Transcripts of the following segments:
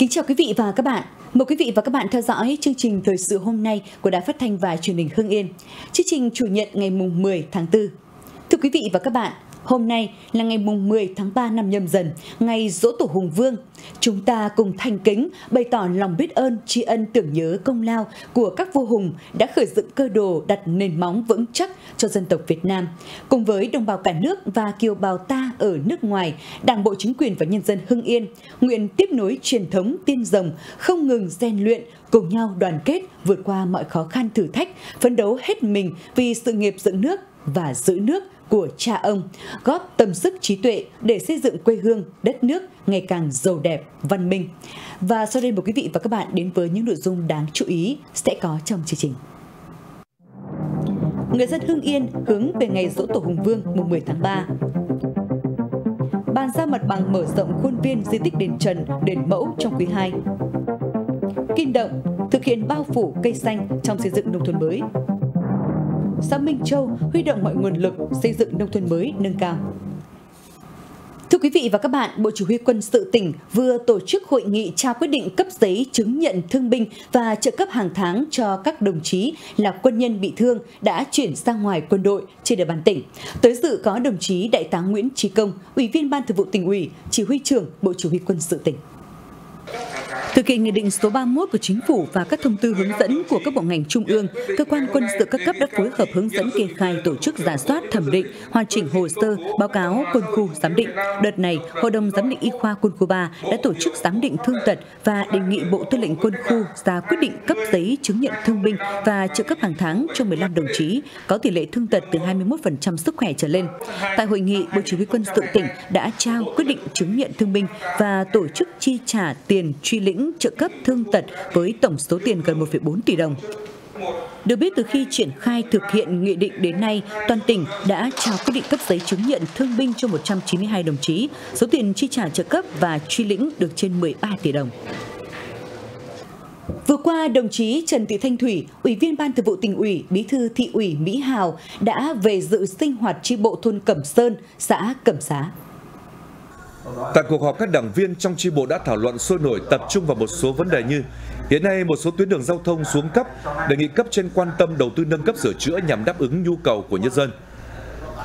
Kính chào quý vị và các bạn. Mời quý vị và các bạn theo dõi chương trình thời sự hôm nay của Đài Phát thanh và Truyền hình Hưng Yên. Chương trình chủ nhật ngày mùng 10 tháng 4. Thưa quý vị và các bạn, Hôm nay là ngày mùng 10 tháng 3 năm nhâm dần, ngày dỗ tổ Hùng Vương. Chúng ta cùng thành kính bày tỏ lòng biết ơn tri ân tưởng nhớ công lao của các vua hùng đã khởi dựng cơ đồ đặt nền móng vững chắc cho dân tộc Việt Nam. Cùng với đồng bào cả nước và kiều bào ta ở nước ngoài, Đảng bộ chính quyền và nhân dân Hưng Yên nguyện tiếp nối truyền thống tiên rồng, không ngừng rèn luyện, cùng nhau đoàn kết vượt qua mọi khó khăn thử thách, phấn đấu hết mình vì sự nghiệp dựng nước và giữ nước của cha ông, góp tâm sức trí tuệ để xây dựng quê hương, đất nước ngày càng giàu đẹp, văn minh. Và sau đây mời quý vị và các bạn đến với những nội dung đáng chú ý sẽ có trong chương trình. Người dân Hưng Yên hướng về ngày dỗ tổ Hùng Vương mùng 10 tháng 3 bàn giao mặt bằng mở rộng khuôn viên di tích đền Trần, đền Mẫu trong quý 2. Kinh động thực hiện bao phủ cây xanh trong xây dựng nông thôn mới xã Minh Châu huy động mọi nguồn lực xây dựng nông thôn mới nâng cao. Thưa quý vị và các bạn, Bộ Chỉ huy quân sự tỉnh vừa tổ chức hội nghị trao quyết định cấp giấy chứng nhận thương binh và trợ cấp hàng tháng cho các đồng chí là quân nhân bị thương đã chuyển ra ngoài quân đội trên địa bàn tỉnh. Tới dự có đồng chí Đại tá Nguyễn Trí Công, Ủy viên Ban Thường vụ tỉnh ủy, Chỉ huy trưởng Bộ Chỉ huy quân sự tỉnh. Thực hiện Nghị định số 31 của Chính phủ và các thông tư hướng dẫn của các bộ ngành trung ương, cơ quan quân sự các cấp đã phối hợp hướng dẫn kê khai tổ chức giả soát thẩm định, hoàn chỉnh hồ sơ, báo cáo quân khu giám định. Đợt này, Hội đồng giám định y khoa quân khu 3 đã tổ chức giám định thương tật và đề nghị Bộ Tư lệnh quân khu ra quyết định cấp giấy chứng nhận thương binh và trợ cấp hàng tháng cho 15 đồng chí có tỷ lệ thương tật từ 21% sức khỏe trở lên. Tại hội nghị, Bộ Chỉ huy quân sự tỉnh đã trao quyết định chứng nhận thương binh và tổ chức chi trả tiền truy lĩnh trợ cấp thương tật với tổng số tiền gần 1,4 tỷ đồng. Được biết từ khi triển khai thực hiện nghị định đến nay, toàn tỉnh đã trao quyết định cấp giấy chứng nhận thương binh cho 192 đồng chí, số tiền chi trả trợ cấp và truy lĩnh được trên 13 tỷ đồng. Vừa qua, đồng chí Trần Thị Thanh Thủy, Ủy viên Ban Thường vụ tỉnh ủy, Bí thư Thị ủy Mỹ Hào đã về dự sinh hoạt tri bộ thôn Cẩm Sơn, xã Cẩm Xá. Tại cuộc họp các đảng viên trong chi bộ đã thảo luận sôi nổi tập trung vào một số vấn đề như Hiện nay một số tuyến đường giao thông xuống cấp, đề nghị cấp trên quan tâm đầu tư nâng cấp sửa chữa nhằm đáp ứng nhu cầu của nhân dân.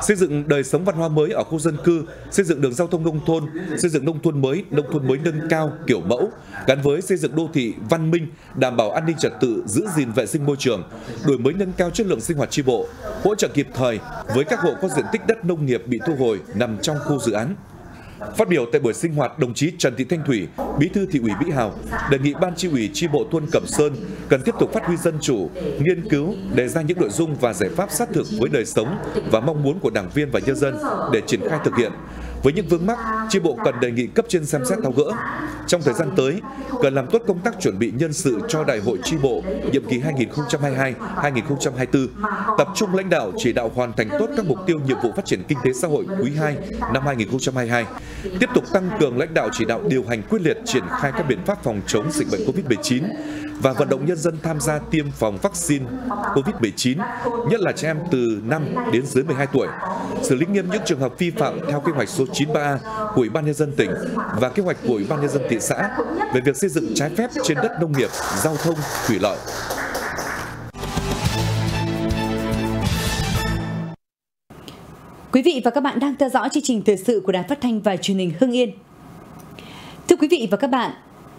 Xây dựng đời sống văn hóa mới ở khu dân cư, xây dựng đường giao thông nông thôn, xây dựng nông thôn mới, nông thôn mới nâng cao, kiểu mẫu, gắn với xây dựng đô thị văn minh, đảm bảo an ninh trật tự, giữ gìn vệ sinh môi trường, đổi mới nâng cao chất lượng sinh hoạt tri bộ, hỗ trợ kịp thời với các hộ có diện tích đất nông nghiệp bị thu hồi nằm trong khu dự án. Phát biểu tại buổi sinh hoạt, đồng chí Trần Thị Thanh Thủy, Bí thư thị ủy Mỹ Hào đề nghị ban chi ủy chi bộ thôn Cẩm Sơn cần tiếp tục phát huy dân chủ, nghiên cứu, đề ra những nội dung và giải pháp sát thực với đời sống và mong muốn của đảng viên và nhân dân để triển khai thực hiện. Với những vướng mắc, chi bộ cần đề nghị cấp trên xem xét tháo gỡ. Trong thời gian tới, cần làm tốt công tác chuẩn bị nhân sự cho đại hội chi bộ nhiệm kỳ 2022-2024, tập trung lãnh đạo chỉ đạo hoàn thành tốt các mục tiêu nhiệm vụ phát triển kinh tế xã hội quý 2 năm 2022, tiếp tục tăng cường lãnh đạo chỉ đạo điều hành quyết liệt triển khai các biện pháp phòng chống dịch bệnh COVID-19 và vận động nhân dân tham gia tiêm phòng vaccine COVID-19, nhất là trẻ em từ 5 đến dưới 12 tuổi, xử lý nghiêm những trường hợp vi phạm theo kế hoạch số 93 của Ủy ban nhân dân tỉnh và kế hoạch của Ủy ban nhân dân thị xã về việc xây dựng trái phép trên đất nông nghiệp, giao thông, thủy lợi. Quý vị và các bạn đang theo dõi chương trình thời sự của Đài Phát thanh và Truyền hình Hưng Yên. Thưa quý vị và các bạn,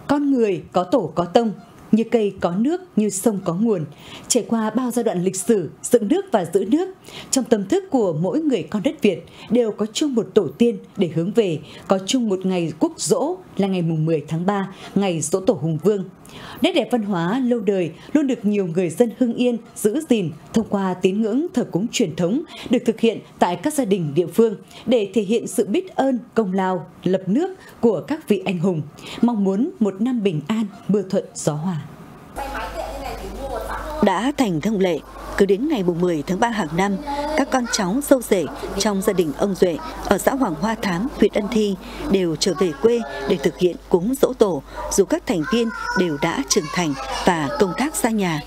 con người có tổ có tông, như cây có nước, như sông có nguồn, trải qua bao giai đoạn lịch sử dựng nước và giữ nước. Trong tâm thức của mỗi người con đất Việt đều có chung một tổ tiên để hướng về, có chung một ngày quốc dỗ là ngày mùng 10 tháng 3, ngày dỗ tổ Hùng Vương. Nét đẹp văn hóa lâu đời luôn được nhiều người dân Hưng Yên giữ gìn thông qua tín ngưỡng thờ cúng truyền thống được thực hiện tại các gia đình địa phương để thể hiện sự biết ơn công lao lập nước của các vị anh hùng, mong muốn một năm bình an, mưa thuận gió hòa. Đã thành thông lệ, cứ đến ngày 10 tháng 3 hàng năm, các con cháu dâu rể trong gia đình ông Duệ ở xã Hoàng Hoa Thám, huyện Ân Thi đều trở về quê để thực hiện cúng dỗ tổ dù các thành viên đều đã trưởng thành và công tác xa nhà.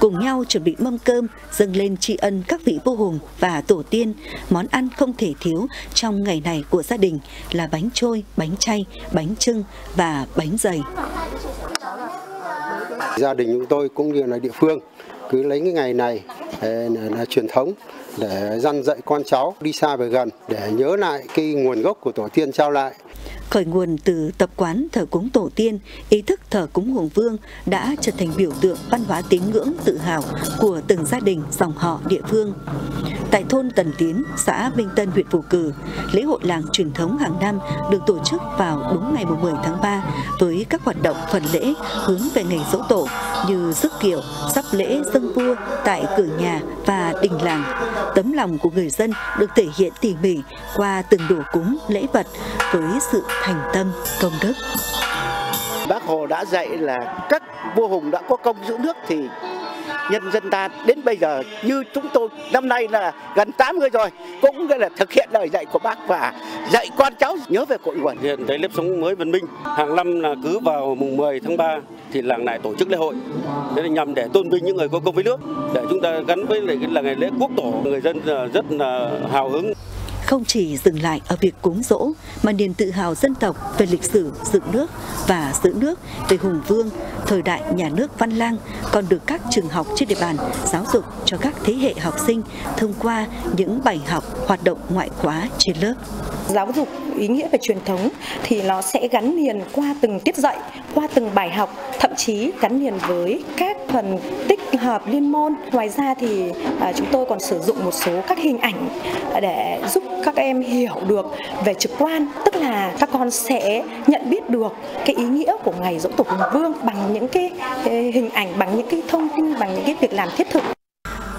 cùng nhau chuẩn bị mâm cơm dâng lên tri ân các vị vô hùng và tổ tiên. Món ăn không thể thiếu trong ngày này của gia đình là bánh trôi, bánh chay, bánh trưng và bánh dày. Gia đình chúng tôi cũng như là địa phương cứ lấy cái ngày này ờ, là, là truyền thống để dăn dạy con cháu đi xa về gần để nhớ lại cái nguồn gốc của tổ tiên trao lại khởi nguồn từ tập quán thờ cúng tổ tiên, ý thức thờ cúng hùng vương đã trở thành biểu tượng văn hóa tín ngưỡng tự hào của từng gia đình dòng họ địa phương. Tại thôn Tần Tiến, xã Vinh Tân, huyện Phù Cử, lễ hội làng truyền thống hàng năm được tổ chức vào đúng ngày 10 tháng 3 với các hoạt động phần lễ hướng về ngày dỗ tổ như rước kiệu, sắp lễ dân vua tại cửa nhà và đình làng. Tấm lòng của người dân được thể hiện tỉ mỉ qua từng đồ cúng, lễ vật với sự thành tâm, công đức. Bác Hồ đã dạy là các vua hùng đã có công giữ nước thì nhân dân ta đến bây giờ như chúng tôi năm nay là gần 80 rồi cũng là thực hiện lời dạy của bác và dạy con cháu nhớ về cội nguồn. Hiện thấy nếp sống mới văn minh hàng năm là cứ vào mùng 10 tháng 3 thì làng này tổ chức lễ hội thế là nhằm để tôn vinh những người có công với nước để chúng ta gắn với lại là ngày lễ quốc tổ người dân rất là hào hứng không chỉ dừng lại ở việc cúng dỗ mà niềm tự hào dân tộc về lịch sử dựng nước và giữ nước về hùng vương thời đại nhà nước văn lang còn được các trường học trên địa bàn giáo dục cho các thế hệ học sinh thông qua những bài học hoạt động ngoại khóa trên lớp. Giáo dục ý nghĩa về truyền thống thì nó sẽ gắn liền qua từng tiết dạy, qua từng bài học, thậm chí gắn liền với các phần tích hợp liên môn. Ngoài ra thì à, chúng tôi còn sử dụng một số các hình ảnh à, để giúp các em hiểu được về trực quan, tức là các con sẽ nhận biết được cái ý nghĩa của ngày dỗ tổ Hùng Vương bằng những cái hình ảnh, bằng những cái thông tin, bằng những cái việc làm thiết thực.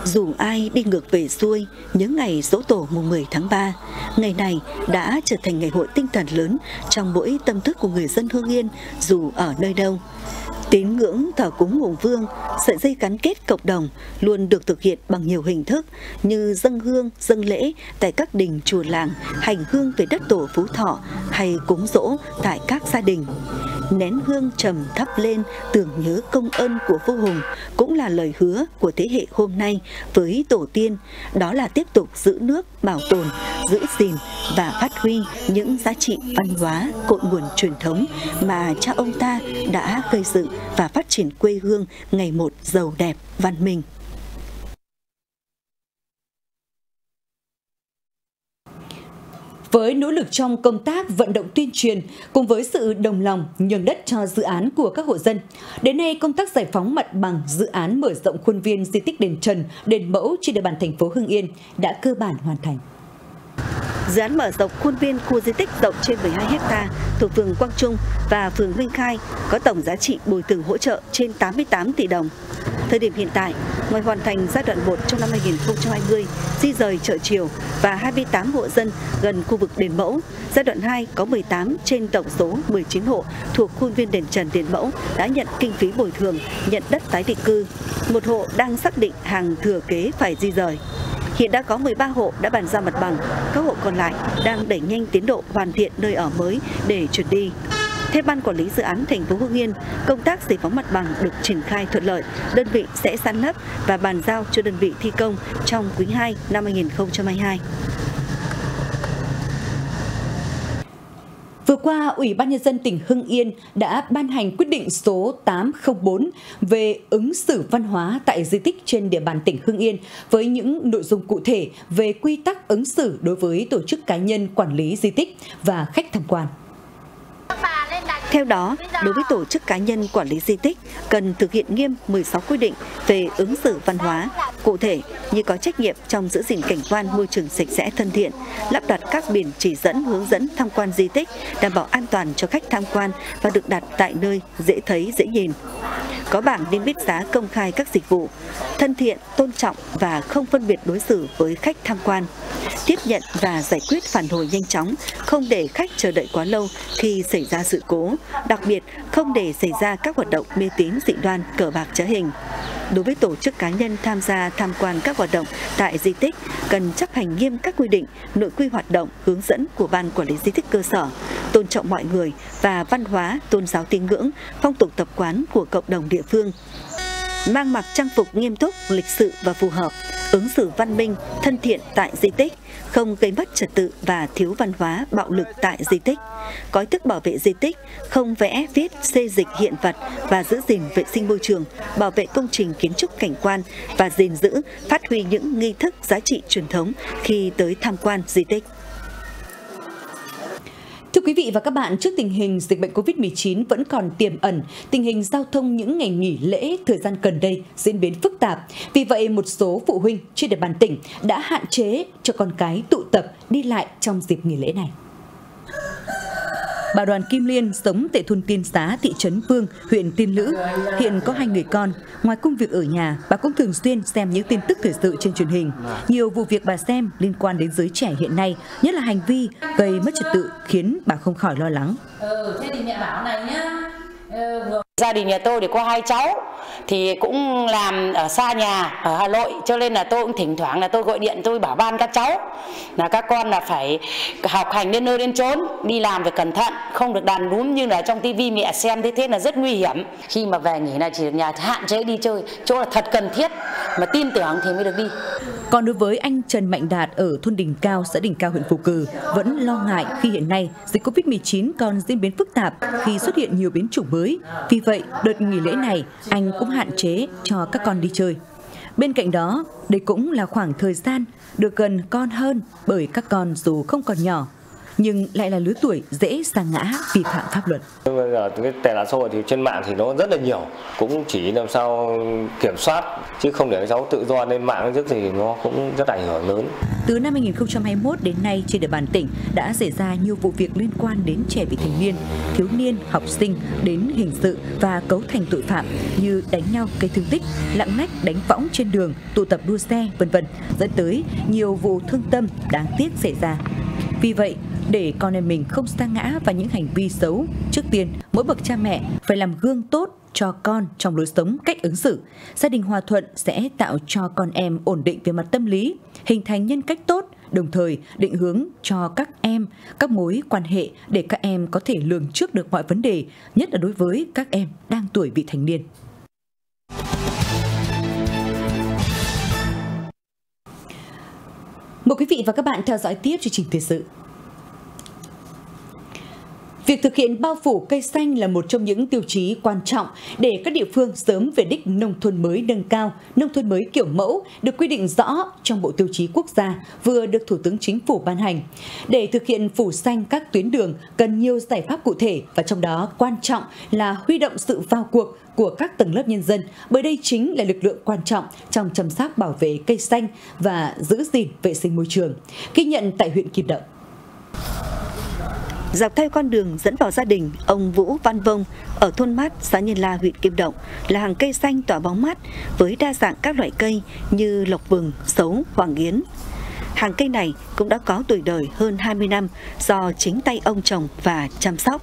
Dù ai đi ngược về xuôi, những ngày dỗ tổ mùng 10 tháng 3, ngày này đã trở thành ngày hội tinh thần lớn trong mỗi tâm thức của người dân Hương Yên dù ở nơi đâu. Tín ngưỡng thờ cúng hùng vương, sợi dây gắn kết cộng đồng luôn được thực hiện bằng nhiều hình thức như dâng hương, dâng lễ tại các đình chùa làng, hành hương về đất tổ Phú Thọ hay cúng dỗ tại các gia đình. Nén hương trầm thắp lên tưởng nhớ công ơn của vô hùng cũng là lời hứa của thế hệ hôm nay với tổ tiên, đó là tiếp tục giữ nước, bảo tồn, giữ gìn và phát huy những giá trị văn hóa, cội nguồn truyền thống mà cha ông ta đã gây dựng và phát triển quê hương ngày một giàu đẹp, văn minh. Với nỗ lực trong công tác vận động tuyên truyền cùng với sự đồng lòng nhường đất cho dự án của các hộ dân, đến nay công tác giải phóng mặt bằng dự án mở rộng khuôn viên di tích đền Trần, đền Mẫu trên địa bàn thành phố Hưng Yên đã cơ bản hoàn thành. Dự án mở rộng khuôn viên khu di tích rộng trên 12 ha thuộc phường Quang Trung và phường Minh Khai có tổng giá trị bồi thường hỗ trợ trên 88 tỷ đồng. Thời điểm hiện tại, ngoài hoàn thành giai đoạn 1 trong năm 2020, di rời chợ chiều và 28 hộ dân gần khu vực đền mẫu, giai đoạn 2 có 18 trên tổng số 19 hộ thuộc khuôn viên đền Trần đền mẫu đã nhận kinh phí bồi thường, nhận đất tái định cư. Một hộ đang xác định hàng thừa kế phải di rời. Hiện đã có 13 hộ đã bàn giao mặt bằng, các hộ còn lại đang đẩy nhanh tiến độ hoàn thiện nơi ở mới để chuyển đi. Theo ban quản lý dự án thành phố Hưng Yên, công tác giải phóng mặt bằng được triển khai thuận lợi, đơn vị sẽ san lấp và bàn giao cho đơn vị thi công trong quý 2 năm 2022. Vừa qua, Ủy ban Nhân dân tỉnh Hưng Yên đã ban hành quyết định số 804 về ứng xử văn hóa tại di tích trên địa bàn tỉnh Hưng Yên với những nội dung cụ thể về quy tắc ứng xử đối với tổ chức cá nhân quản lý di tích và khách tham quan. Theo đó, đối với tổ chức cá nhân quản lý di tích cần thực hiện nghiêm 16 quy định về ứng xử văn hóa, cụ thể như có trách nhiệm trong giữ gìn cảnh quan môi trường sạch sẽ thân thiện, lắp đặt các biển chỉ dẫn hướng dẫn tham quan di tích, đảm bảo an toàn cho khách tham quan và được đặt tại nơi dễ thấy dễ nhìn. Có bảng niêm yết giá công khai các dịch vụ, thân thiện, tôn trọng và không phân biệt đối xử với khách tham quan. Tiếp nhận và giải quyết phản hồi nhanh chóng, không để khách chờ đợi quá lâu khi xảy ra sự cố, đặc biệt không để xảy ra các hoạt động mê tín dị đoan cờ bạc trá hình đối với tổ chức cá nhân tham gia tham quan các hoạt động tại di tích cần chấp hành nghiêm các quy định, nội quy hoạt động, hướng dẫn của ban quản lý di tích cơ sở, tôn trọng mọi người và văn hóa, tôn giáo tín ngưỡng, phong tục tập quán của cộng đồng địa phương. mang mặc trang phục nghiêm túc, lịch sự và phù hợp, ứng xử văn minh, thân thiện tại di tích, không gây mất trật tự và thiếu văn hóa bạo lực tại di tích, có ý thức bảo vệ di tích, không vẽ, viết, xê dịch hiện vật và giữ gìn vệ sinh môi trường, bảo vệ công trình kiến trúc cảnh quan và gìn giữ, phát huy những nghi thức giá trị truyền thống khi tới tham quan di tích. Thưa quý vị và các bạn, trước tình hình dịch bệnh COVID-19 vẫn còn tiềm ẩn, tình hình giao thông những ngày nghỉ lễ thời gian gần đây diễn biến phức tạp. Vì vậy, một số phụ huynh trên địa bàn tỉnh đã hạn chế cho con cái tụ tập đi lại trong dịp nghỉ lễ này. Bà Đoàn Kim Liên sống tại thôn Tiên Xá, thị trấn Vương, huyện Tiên Lữ. Hiện có hai người con. Ngoài công việc ở nhà, bà cũng thường xuyên xem những tin tức thời sự trên truyền hình. Nhiều vụ việc bà xem liên quan đến giới trẻ hiện nay, nhất là hành vi gây mất trật tự khiến bà không khỏi lo lắng. Ừ, thế thì mẹ bảo này nhá. Ừ, Gia đình nhà tôi thì có hai cháu thì cũng làm ở xa nhà ở Hà Nội. Cho nên là tôi cũng thỉnh thoảng là tôi gọi điện tôi bảo ban các cháu là các con là phải học hành đến nơi đến chốn đi làm phải cẩn thận không được đàn đúm như là trong tivi mẹ xem. Thế thế là rất nguy hiểm. Khi mà về nghỉ là chỉ được nhà hạn chế đi chơi chỗ là thật cần thiết mà tin tưởng thì mới được đi. Còn đối với anh Trần Mạnh Đạt ở thôn Đình Cao, xã Đình Cao, huyện Phù Cử vẫn lo ngại khi hiện nay dịch Covid-19 còn diễn biến phức tạp khi xuất hiện nhiều biến chủng mới. Vì vậy, đợt nghỉ lễ này anh cũng hạn chế cho các con đi chơi. Bên cạnh đó, đây cũng là khoảng thời gian được gần con hơn bởi các con dù không còn nhỏ nhưng lại là lứa tuổi dễ sa ngã vi phạm pháp luật. Bây giờ cái tệ nạn xã hội thì trên mạng thì nó rất là nhiều, cũng chỉ làm sao kiểm soát chứ không để cháu tự do lên mạng trước thì nó cũng rất ảnh hưởng lớn. Từ năm 2021 đến nay trên địa bàn tỉnh đã xảy ra nhiều vụ việc liên quan đến trẻ vị thành niên, thiếu niên, học sinh đến hình sự và cấu thành tội phạm như đánh nhau gây thương tích, lạng lách đánh võng trên đường, tụ tập đua xe, vân vân, dẫn tới nhiều vụ thương tâm đáng tiếc xảy ra. Vì vậy, để con em mình không sa ngã vào những hành vi xấu, trước tiên mỗi bậc cha mẹ phải làm gương tốt cho con trong lối sống cách ứng xử. Gia đình hòa thuận sẽ tạo cho con em ổn định về mặt tâm lý, hình thành nhân cách tốt, đồng thời định hướng cho các em các mối quan hệ để các em có thể lường trước được mọi vấn đề, nhất là đối với các em đang tuổi vị thành niên. Mời quý vị và các bạn theo dõi tiếp chương trình thời sự. Việc thực hiện bao phủ cây xanh là một trong những tiêu chí quan trọng để các địa phương sớm về đích nông thôn mới nâng cao, nông thôn mới kiểu mẫu được quy định rõ trong Bộ Tiêu chí Quốc gia vừa được Thủ tướng Chính phủ ban hành. Để thực hiện phủ xanh các tuyến đường cần nhiều giải pháp cụ thể và trong đó quan trọng là huy động sự vào cuộc của các tầng lớp nhân dân bởi đây chính là lực lượng quan trọng trong chăm sóc bảo vệ cây xanh và giữ gìn vệ sinh môi trường. Ghi nhận tại huyện Kim Động. Dọc theo con đường dẫn vào gia đình, ông Vũ Văn Vông ở thôn Mát, xã Nhân La, huyện Kim Động là hàng cây xanh tỏa bóng mát với đa dạng các loại cây như lộc vừng, sấu, hoàng yến. Hàng cây này cũng đã có tuổi đời hơn 20 năm do chính tay ông trồng và chăm sóc.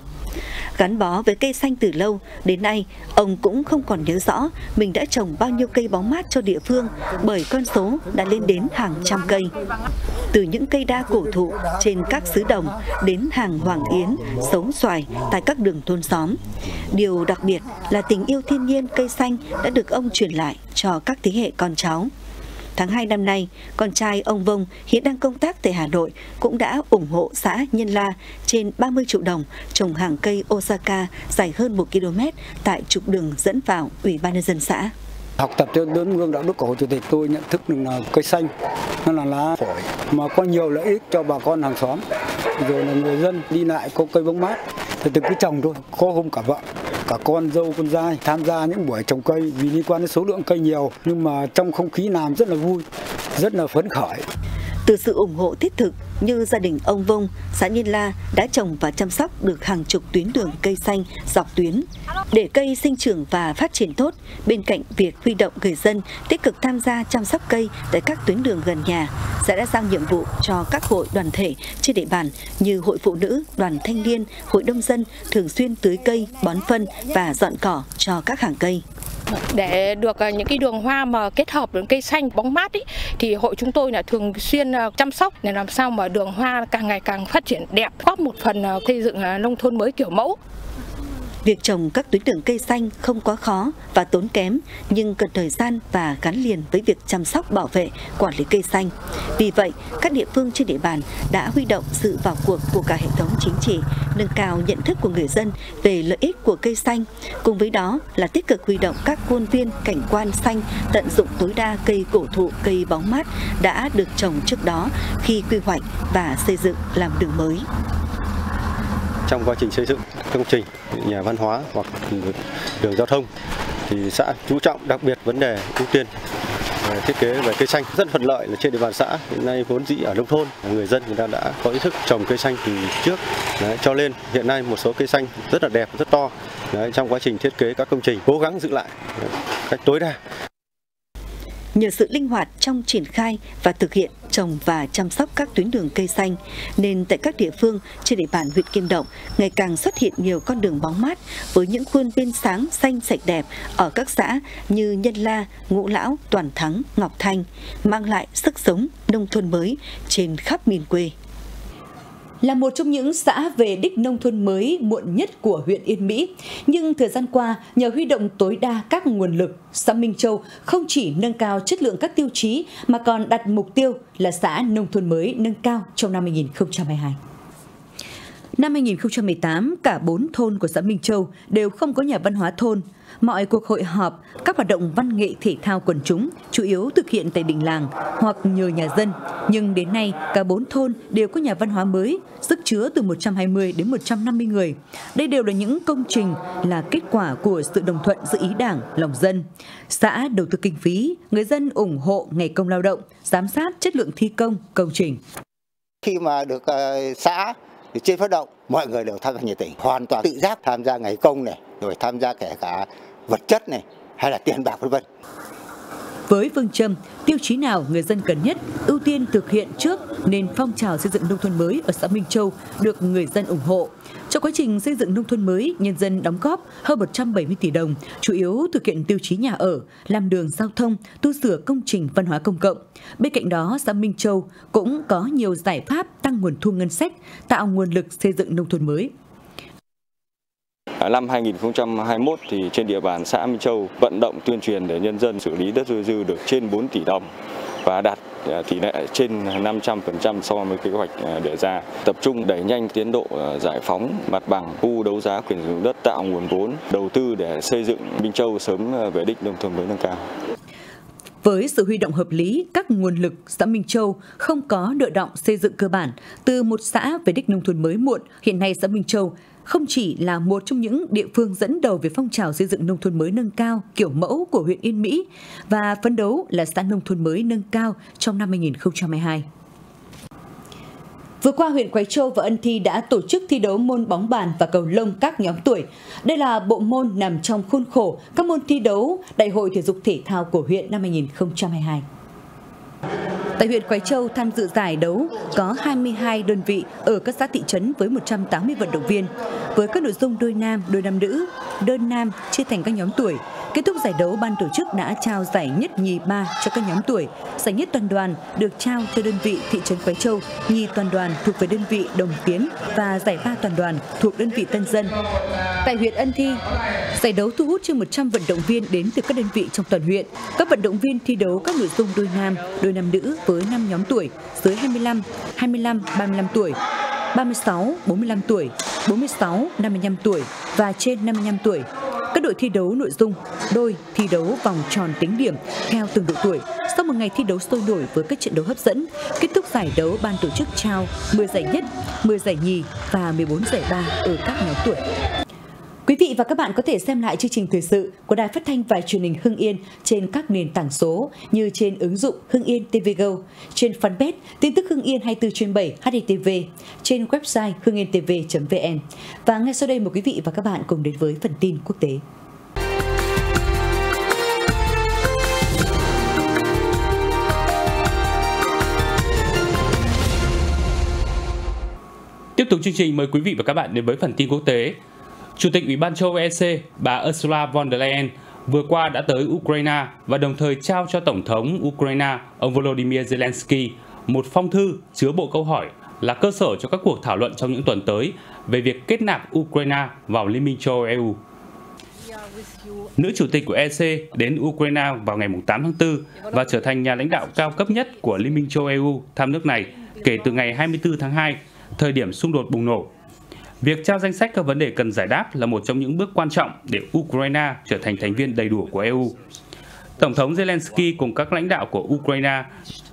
Gắn bó với cây xanh từ lâu, đến nay ông cũng không còn nhớ rõ mình đã trồng bao nhiêu cây bóng mát cho địa phương bởi con số đã lên đến hàng trăm cây. Từ những cây đa cổ thụ trên các xứ đồng đến hàng hoàng yến, sống xoài tại các đường thôn xóm. Điều đặc biệt là tình yêu thiên nhiên cây xanh đã được ông truyền lại cho các thế hệ con cháu. Tháng 2 năm nay, con trai ông Vông hiện đang công tác tại Hà Nội cũng đã ủng hộ xã Nhân La trên 30 triệu đồng trồng hàng cây Osaka dài hơn 1 km tại trục đường dẫn vào Ủy ban nhân dân xã. Học tập theo tấm gương đạo đức của Hồ Chủ tịch tôi nhận thức được là cây xanh nó là lá phổi mà có nhiều lợi ích cho bà con hàng xóm rồi là người dân đi lại có cây bóng mát thì từ cứ trồng thôi, có hôm cả vợ, cả con dâu, con trai tham gia những buổi trồng cây vì liên quan đến số lượng cây nhiều, nhưng mà trong không khí làm rất là vui, rất là phấn khởi. Từ sự ủng hộ thiết thực như gia đình ông Vông, xã Nhiên La đã trồng và chăm sóc được hàng chục tuyến đường cây xanh dọc tuyến. Để cây sinh trưởng và phát triển tốt, bên cạnh việc huy động người dân tích cực tham gia chăm sóc cây tại các tuyến đường gần nhà, xã đã giao nhiệm vụ cho các hội đoàn thể trên địa bàn như hội phụ nữ, đoàn thanh niên, hội nông dân thường xuyên tưới cây, bón phân và dọn cỏ cho các hàng cây để được à, những cái đường hoa mà kết hợp với cây xanh bóng mát ý, thì hội chúng tôi là thường xuyên à, chăm sóc để làm sao mà đường hoa càng ngày càng phát triển đẹp góp một phần à, xây dựng nông thôn mới kiểu mẫu. Việc trồng các tuyến đường cây xanh không quá khó và tốn kém, nhưng cần thời gian và gắn liền với việc chăm sóc bảo vệ, quản lý cây xanh. Vì vậy, các địa phương trên địa bàn đã huy động sự vào cuộc của cả hệ thống chính trị, nâng cao nhận thức của người dân về lợi ích của cây xanh. Cùng với đó là tích cực huy động các khuôn viên cảnh quan xanh tận dụng tối đa cây cổ thụ, cây bóng mát đã được trồng trước đó khi quy hoạch và xây dựng làm đường mới trong quá trình xây dựng công trình nhà văn hóa hoặc đường giao thông thì xã chú trọng đặc biệt vấn đề ưu tiên thiết kế về cây xanh. Rất thuận lợi là trên địa bàn xã hiện nay vốn dĩ ở nông thôn người dân người ta đã có ý thức trồng cây xanh từ trước. Đấy, cho nên hiện nay một số cây xanh rất là đẹp rất to. Đấy, trong quá trình thiết kế các công trình cố gắng giữ lại cách tối đa. Nhờ sự linh hoạt trong triển khai và thực hiện trồng và chăm sóc các tuyến đường cây xanh, nên tại các địa phương trên địa bàn huyện Kim Động ngày càng xuất hiện nhiều con đường bóng mát với những khuôn viên sáng xanh sạch đẹp ở các xã như Nhân La, Ngũ Lão, Toàn Thắng, Ngọc Thanh, mang lại sức sống nông thôn mới trên khắp miền quê là một trong những xã về đích nông thôn mới muộn nhất của huyện Yên Mỹ. Nhưng thời gian qua, nhờ huy động tối đa các nguồn lực, xã Minh Châu không chỉ nâng cao chất lượng các tiêu chí mà còn đặt mục tiêu là xã nông thôn mới nâng cao trong năm 2022. Năm 2018, cả 4 thôn của xã Minh Châu đều không có nhà văn hóa thôn. Mọi cuộc hội họp, các hoạt động văn nghệ thể thao quần chúng chủ yếu thực hiện tại đình làng hoặc nhờ nhà dân. Nhưng đến nay, cả bốn thôn đều có nhà văn hóa mới, sức chứa từ 120 đến 150 người. Đây đều là những công trình là kết quả của sự đồng thuận giữa ý đảng, lòng dân. Xã đầu tư kinh phí, người dân ủng hộ ngày công lao động, giám sát chất lượng thi công, công trình. Khi mà được uh, xã thì trên phát động, mọi người đều tham gia nhiệt tình hoàn toàn tự giác tham gia ngày công này, rồi tham gia kể cả vật chất này, hay là tiền bạc vân vân với phương châm, tiêu chí nào người dân cần nhất, ưu tiên thực hiện trước, nên phong trào xây dựng nông thôn mới ở xã Minh Châu được người dân ủng hộ. Trong quá trình xây dựng nông thôn mới, nhân dân đóng góp hơn 170 tỷ đồng, chủ yếu thực hiện tiêu chí nhà ở, làm đường giao thông, tu sửa công trình văn hóa công cộng. Bên cạnh đó, xã Minh Châu cũng có nhiều giải pháp tăng nguồn thu ngân sách, tạo nguồn lực xây dựng nông thôn mới. Năm 2021 thì trên địa bàn xã Minh Châu vận động tuyên truyền để nhân dân xử lý đất dôi dư được trên 4 tỷ đồng và đạt Ờ, tỷ lệ trên 500% so với kế hoạch ờ, đề ra. Tập trung đẩy nhanh tiến độ ờ, giải phóng mặt bằng, khu đấu giá quyền sử dụng đất tạo nguồn vốn, đầu tư để xây dựng Minh Châu sớm về đích nông thôn mới nâng cao. Với sự huy động hợp lý, các nguồn lực xã Minh Châu không có nợ động xây dựng cơ bản. Từ một xã về đích nông thôn mới muộn, hiện nay xã Minh Châu không chỉ là một trong những địa phương dẫn đầu về phong trào xây dựng nông thôn mới nâng cao kiểu mẫu của huyện Yên Mỹ và phấn đấu là xã nông thôn mới nâng cao trong năm 2022. Vừa qua, huyện quế Châu và Ân Thi đã tổ chức thi đấu môn bóng bàn và cầu lông các nhóm tuổi. Đây là bộ môn nằm trong khuôn khổ các môn thi đấu Đại hội Thể dục Thể thao của huyện năm 2022. Tại huyện Quái Châu tham dự giải đấu có 22 đơn vị ở các xã thị trấn với 180 vận động viên. Với các nội dung đôi nam, đôi nam nữ, đơn nam chia thành các nhóm tuổi. Kết thúc giải đấu, ban tổ chức đã trao giải nhất nhì ba cho các nhóm tuổi. Giải nhất toàn đoàn được trao cho đơn vị thị trấn Quái Châu, nhì toàn đoàn thuộc về đơn vị Đồng Tiến và giải ba toàn đoàn thuộc đơn vị Tân Dân. Tại huyện Ân Thi, giải đấu thu hút trên 100 vận động viên đến từ các đơn vị trong toàn huyện. Các vận động viên thi đấu các nội dung đôi nam, đôi nam nữ với 5 nhóm tuổi dưới 25, 25, 35 tuổi, 36, 45 tuổi, 46, 55 tuổi và trên 55 tuổi. Các đội thi đấu nội dung đôi thi đấu vòng tròn tính điểm theo từng độ tuổi. Sau một ngày thi đấu sôi nổi với các trận đấu hấp dẫn, kết thúc giải đấu ban tổ chức trao 10 giải nhất, 10 giải nhì và 14 giải ba ở các nhóm tuổi. Quý vị và các bạn có thể xem lại chương trình thời sự của Đài Phát thanh và Truyền hình Hưng Yên trên các nền tảng số như trên ứng dụng Hưng Yên TV Go, trên fanpage tin tức Hưng Yên 24 trên 7 HDTV, trên website hưng-yên-tv.vn. Và ngay sau đây mời quý vị và các bạn cùng đến với phần tin quốc tế. Tiếp tục chương trình mời quý vị và các bạn đến với phần tin quốc tế. Chủ tịch Ủy ban châu Âu EC, bà Ursula von der Leyen vừa qua đã tới Ukraine và đồng thời trao cho Tổng thống Ukraine ông Volodymyr Zelensky một phong thư chứa bộ câu hỏi là cơ sở cho các cuộc thảo luận trong những tuần tới về việc kết nạp Ukraine vào Liên minh châu EU. Nữ chủ tịch của EC đến Ukraine vào ngày 8 tháng 4 và trở thành nhà lãnh đạo cao cấp nhất của Liên minh châu EU thăm nước này kể từ ngày 24 tháng 2, thời điểm xung đột bùng nổ. Việc trao danh sách các vấn đề cần giải đáp là một trong những bước quan trọng để Ukraine trở thành thành viên đầy đủ của EU. Tổng thống Zelensky cùng các lãnh đạo của Ukraine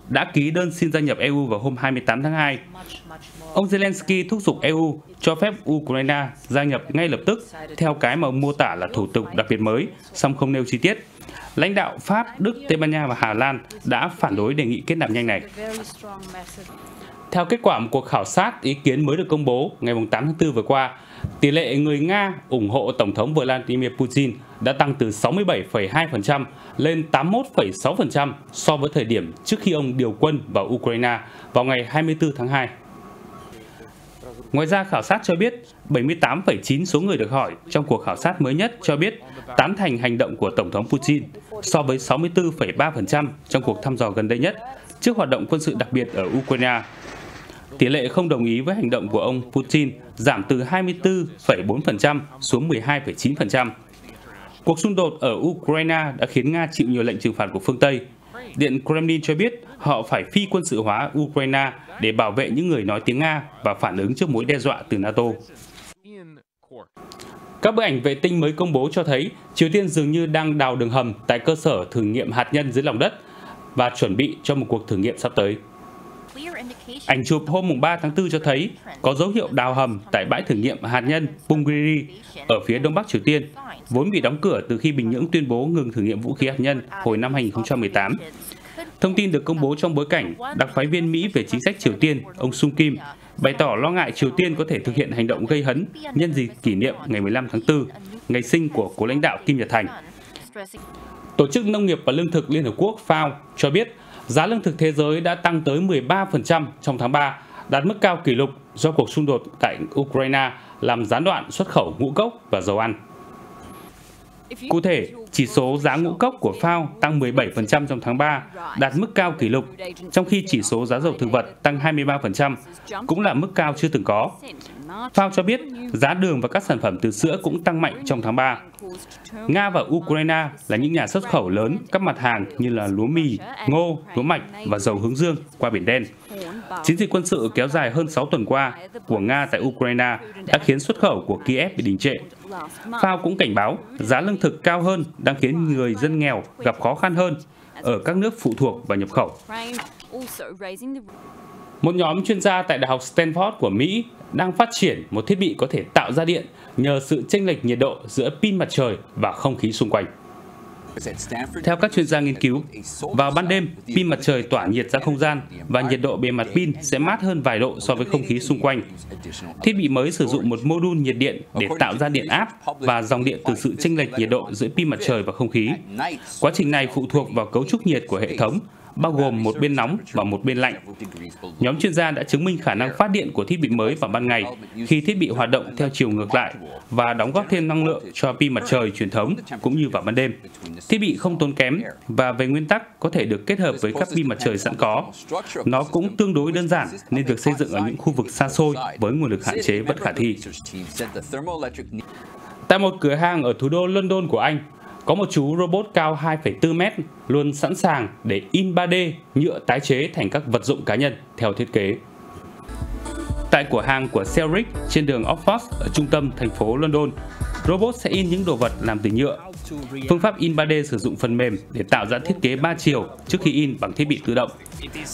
đã ký đơn xin gia nhập EU vào hôm 28 tháng 2. Ông Zelensky thúc giục EU cho phép Ukraine gia nhập ngay lập tức theo cái mà ông mô tả là thủ tục đặc biệt mới, song không nêu chi tiết. Lãnh đạo Pháp, Đức, Tây Ban Nha và Hà Lan đã phản đối đề nghị kết nạp nhanh này. Theo kết quả một cuộc khảo sát ý kiến mới được công bố ngày 8 tháng 4 vừa qua, tỷ lệ người Nga ủng hộ Tổng thống Vladimir Putin đã tăng từ 67,2% lên 81,6% so với thời điểm trước khi ông điều quân vào Ukraine vào ngày 24 tháng 2. Ngoài ra, khảo sát cho biết 78,9 số người được hỏi trong cuộc khảo sát mới nhất cho biết tán thành hành động của Tổng thống Putin so với 64,3% trong cuộc thăm dò gần đây nhất trước hoạt động quân sự đặc biệt ở Ukraine. Tỷ lệ không đồng ý với hành động của ông Putin giảm từ 24,4% xuống 12,9%. Cuộc xung đột ở Ukraine đã khiến Nga chịu nhiều lệnh trừng phạt của phương Tây. Điện Kremlin cho biết họ phải phi quân sự hóa Ukraine để bảo vệ những người nói tiếng Nga và phản ứng trước mối đe dọa từ NATO. Các bức ảnh vệ tinh mới công bố cho thấy Triều Tiên dường như đang đào đường hầm tại cơ sở thử nghiệm hạt nhân dưới lòng đất và chuẩn bị cho một cuộc thử nghiệm sắp tới. Ảnh chụp hôm 3 tháng 4 cho thấy có dấu hiệu đào hầm tại bãi thử nghiệm hạt nhân Punggiri ở phía đông bắc Triều Tiên, vốn bị đóng cửa từ khi Bình Nhưỡng tuyên bố ngừng thử nghiệm vũ khí hạt nhân hồi năm 2018. Thông tin được công bố trong bối cảnh đặc phái viên Mỹ về chính sách Triều Tiên, ông Sung Kim, bày tỏ lo ngại Triều Tiên có thể thực hiện hành động gây hấn nhân dịp kỷ niệm ngày 15 tháng 4, ngày sinh của cố lãnh đạo Kim Nhật Thành. Tổ chức Nông nghiệp và Lương thực Liên Hợp Quốc FAO cho biết giá lương thực thế giới đã tăng tới 13% trong tháng 3, đạt mức cao kỷ lục do cuộc xung đột tại Ukraine làm gián đoạn xuất khẩu ngũ cốc và dầu ăn. Cụ thể, chỉ số giá ngũ cốc của FAO tăng 17% trong tháng 3, đạt mức cao kỷ lục, trong khi chỉ số giá dầu thực vật tăng 23%, cũng là mức cao chưa từng có. FAO cho biết giá đường và các sản phẩm từ sữa cũng tăng mạnh trong tháng 3. Nga và Ukraine là những nhà xuất khẩu lớn các mặt hàng như là lúa mì, ngô, lúa mạch và dầu hướng dương qua Biển Đen. Chiến dịch quân sự kéo dài hơn 6 tuần qua của Nga tại Ukraine đã khiến xuất khẩu của Kiev bị đình trệ. FAO cũng cảnh báo giá lương thực cao hơn đang khiến người dân nghèo gặp khó khăn hơn ở các nước phụ thuộc vào nhập khẩu. Một nhóm chuyên gia tại Đại học Stanford của Mỹ đang phát triển một thiết bị có thể tạo ra điện nhờ sự chênh lệch nhiệt độ giữa pin mặt trời và không khí xung quanh. Theo các chuyên gia nghiên cứu, vào ban đêm, pin mặt trời tỏa nhiệt ra không gian và nhiệt độ bề mặt pin sẽ mát hơn vài độ so với không khí xung quanh. Thiết bị mới sử dụng một mô đun nhiệt điện để tạo ra điện áp và dòng điện từ sự chênh lệch nhiệt độ giữa pin mặt trời và không khí. Quá trình này phụ thuộc vào cấu trúc nhiệt của hệ thống bao gồm một bên nóng và một bên lạnh. Nhóm chuyên gia đã chứng minh khả năng phát điện của thiết bị mới vào ban ngày khi thiết bị hoạt động theo chiều ngược lại và đóng góp thêm năng lượng cho pin mặt trời truyền thống cũng như vào ban đêm. Thiết bị không tốn kém và về nguyên tắc có thể được kết hợp với các pin mặt trời sẵn có. Nó cũng tương đối đơn giản nên việc xây dựng ở những khu vực xa xôi với nguồn lực hạn chế vẫn khả thi. Tại một cửa hàng ở thủ đô London của Anh, có một chú robot cao 2,4 mét luôn sẵn sàng để in 3D nhựa tái chế thành các vật dụng cá nhân theo thiết kế. Tại cửa hàng của Celric trên đường Oxford ở trung tâm thành phố London, robot sẽ in những đồ vật làm từ nhựa. Phương pháp in 3D sử dụng phần mềm để tạo ra thiết kế 3 chiều trước khi in bằng thiết bị tự động.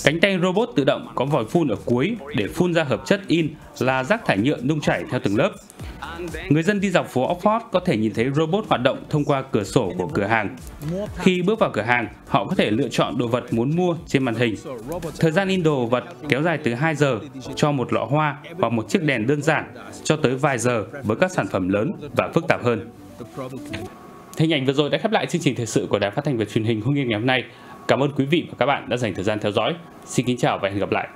Cánh tay robot tự động có vòi phun ở cuối để phun ra hợp chất in là rác thải nhựa nung chảy theo từng lớp. Người dân đi dọc phố Oxford có thể nhìn thấy robot hoạt động thông qua cửa sổ của cửa hàng. Khi bước vào cửa hàng, họ có thể lựa chọn đồ vật muốn mua trên màn hình. Thời gian in đồ vật kéo dài từ 2 giờ cho một lọ hoa và một chiếc đèn đơn giản cho tới vài giờ với các sản phẩm lớn và phức tạp hơn. Hình ảnh vừa rồi đã khép lại chương trình thời sự của Đài Phát thanh và Truyền hình Hưng Yên ngày hôm nay. Cảm ơn quý vị và các bạn đã dành thời gian theo dõi. Xin kính chào và hẹn gặp lại.